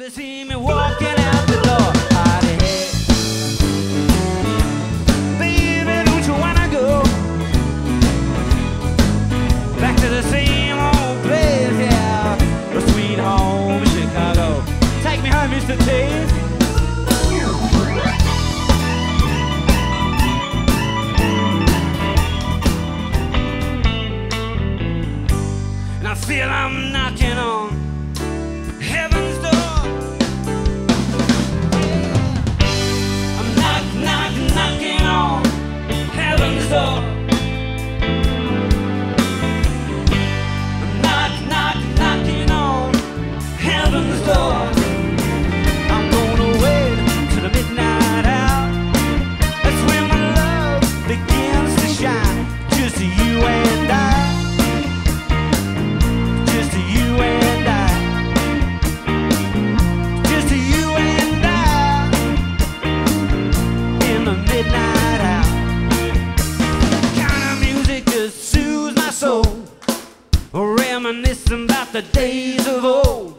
Baby, see me walking out the door. Baby, don't you wanna go back to the same old place? Yeah, sweet home Chicago. Take me home, Mr. And I feel I'm knocking on the days of old.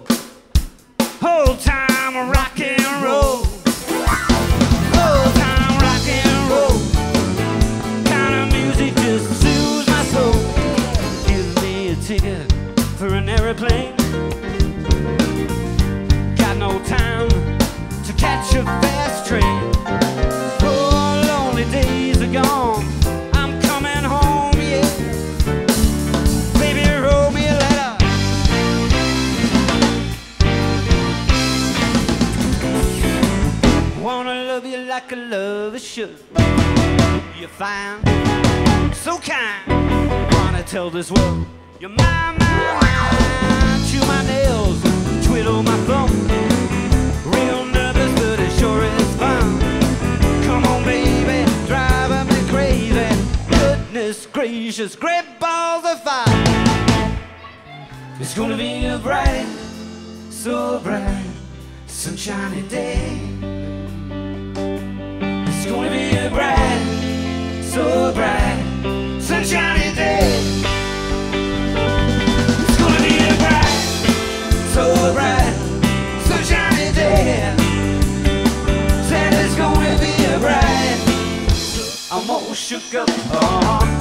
Old time rock and roll. Old time rock and roll. Kind of music just soothes my soul. Give me a ticket for an aeroplane. Like a lover should. You're fine, so kind. Wanna tell this world you're mine, mine, mine. Chew my nails, twiddle my thumb. Real nervous, but it sure is fun. Come on, baby, driving me crazy. Goodness gracious, great balls of fire. It's gonna be a bright, so bright, sunshiny day. So bright, sunshiny day. It's gonna be a bright, so bright, sunshiny day. Said it's gonna be a bright. I'm all shook up. Uh-huh. Yeah.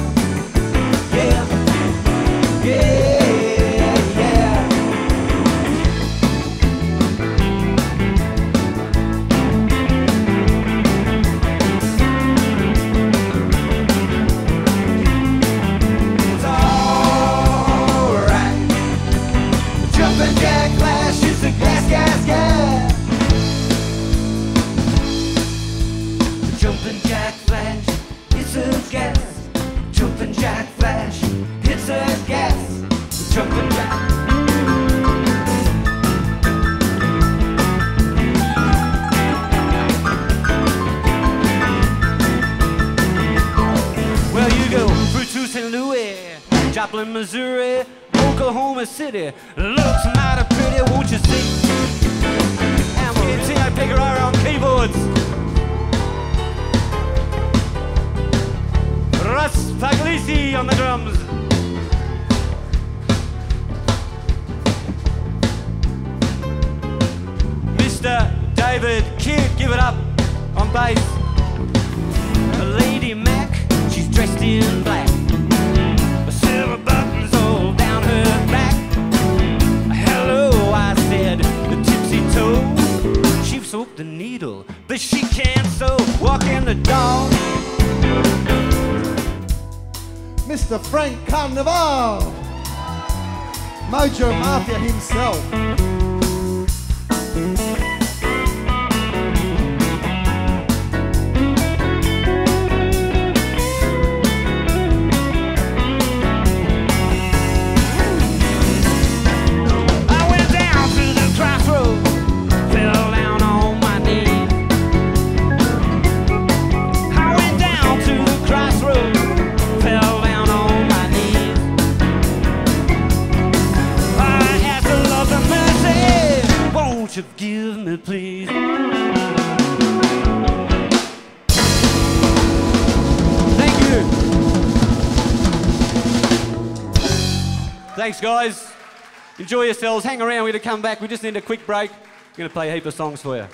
Jumping jack flash, it's a gas. Jumping jack flash, it's a gas. Jumping jack. Well, you go through to St. Louis, Joplin, Missouri, Oklahoma City. Looks mighty pretty, won't you see? And we'll see I pick on keyboards. On the drums. Mr. David Kidd, give it up on bass. Lady Mac, she's dressed in black. Silver buttons all down her back. Hello, I said, the tipsy toe. She soaked the needle, but she can't. Walk in the door. Mr. Frank Carnival, Mojo Mafia himself. Forgive me, please? Thank you. Thanks, guys. Enjoy yourselves. Hang around. We're going to come back. We just need a quick break. We're going to play a heap of songs for you.